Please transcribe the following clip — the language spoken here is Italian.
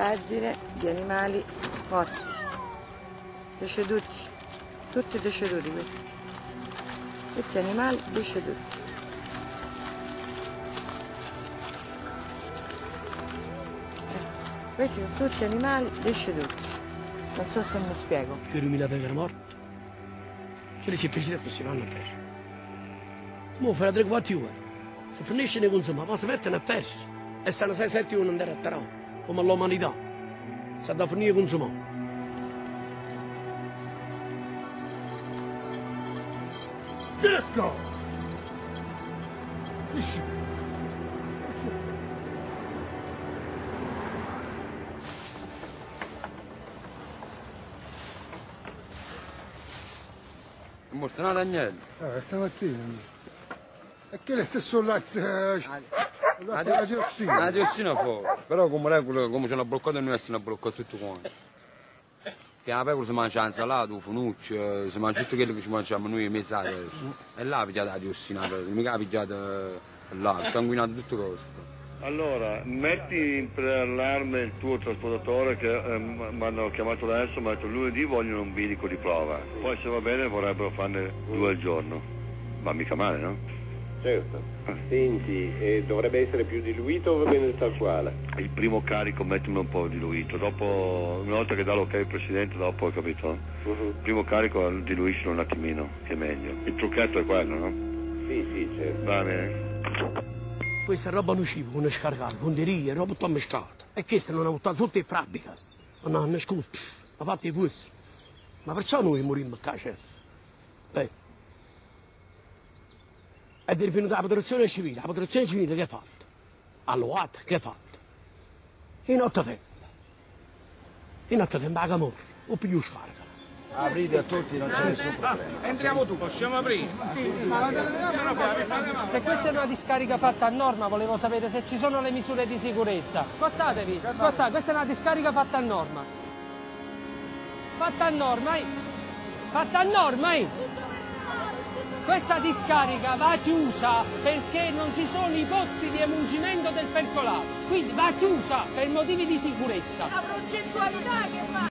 pagine di animali morti, deceduti, tutti deceduti questi, tutti animali deceduti. Eh, Questi sono tutti animali deceduti, non so se mi spiego. Più di 2000 pecore morte. Che li si è si vanno a terra. Mo fra 3-4 ore. Se finisce ne consuma, ma si mettono a terra. E stanno 6-7 ore andare a terra. Come l'umanità. Si da finire consumare. Ecco! Esci! È morto un agnello. Eh, stamattina. E che è stesso latte... eh, la diossina. La diossina fuori. Però come regola, come c'è una bloccata noi si blocca tutto quanto. Che la pecora si mangia l'insalata, il funuccio, si mangia tutto quello che ci mangiamo noi in mezzo E là ha pigliato la diossina, mica ha pigliato là, ha sanguinato tutte cose. Allora, metti in preallarme il tuo trasportatore che eh, mi hanno chiamato adesso, mi hanno detto lunedì vogliono un bilico di prova. Poi se va bene vorrebbero farne due al giorno. Ma mica male, no? Certo. Senti, eh, dovrebbe essere più diluito o va bene tal quale? Il primo carico mettimelo un po' diluito, dopo, una volta che dà l'ok il presidente, dopo hai capito? Mhm. Il primo carico diluiscilo un attimino, che è meglio. Il trucchetto è quello, no? Sì, sì, certo. Va bene. Questa è roba nociva, con scaricata, ponderie, roba tutta mescata. E questa non ha buttato sotto in fabbrica. Non ha nascosto, ha fatto i fussi. Ma perciò noi morimmo a caccia? Beh. È venuta la protezione civile, la protezione civile che ha fatto? All'UAT che ha fatto? In notte tempo. In notte tempo la camorra, o più scarica. Aprite a tutti, non c'è nessun problema. Entriamo tu, possiamo aprire? Se questa è una discarica fatta a norma, volevo sapere se ci sono le misure di sicurezza. Spostatevi, spostate, questa è una discarica fatta a norma. Fatta a norma, eh. Fatta a norma, eh. Questa discarica va chiusa perché non ci sono i pozzi di emungimento del percolato. Quindi va chiusa per motivi di sicurezza. La progettualità che fa?